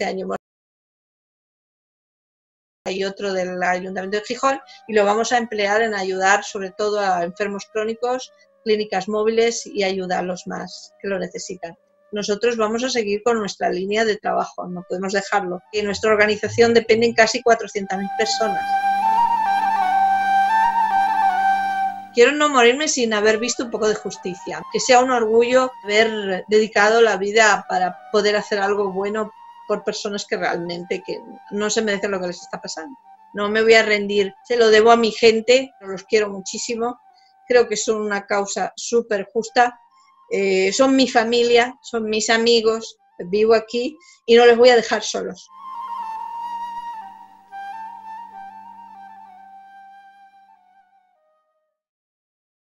este año y otro del Ayuntamiento de Gijón y lo vamos a emplear en ayudar sobre todo a enfermos crónicos, clínicas móviles y ayuda a los más que lo necesitan. Nosotros vamos a seguir con nuestra línea de trabajo, no podemos dejarlo. En nuestra organización dependen casi 400.000 personas. Quiero no morirme sin haber visto un poco de justicia, que sea un orgullo haber dedicado la vida para poder hacer algo bueno por personas que realmente que no se merecen lo que les está pasando. No me voy a rendir, se lo debo a mi gente, los quiero muchísimo, creo que son una causa súper justa, eh, son mi familia, son mis amigos, vivo aquí y no les voy a dejar solos.